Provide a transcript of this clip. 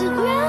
Instagram.